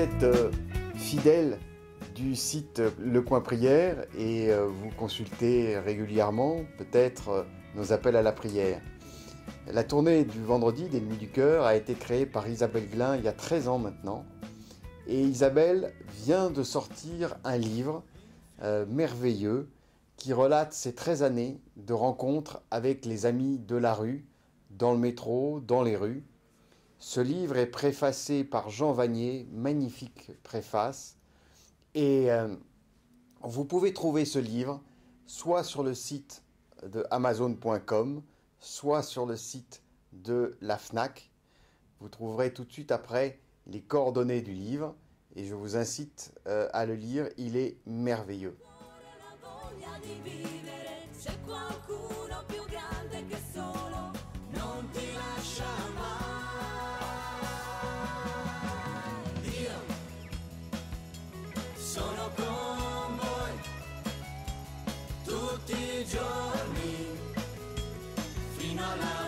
êtes euh, fidèle du site Le Coin Prière et euh, vous consultez régulièrement peut-être euh, nos appels à la prière. La tournée du vendredi des Nuits du Cœur a été créée par Isabelle Glin il y a 13 ans maintenant. Et Isabelle vient de sortir un livre merveilleux qui relate ces 13 années de rencontres avec les amis de la rue, dans le métro, dans les rues. Ce livre est préfacé par Jean Vanier, magnifique préface. Et euh, vous pouvez trouver ce livre soit sur le site de amazon.com, soit sur le site de la FNAC. Vous trouverez tout de suite après les coordonnées du livre et je vous incite euh, à le lire, il est merveilleux. Giorni fino alla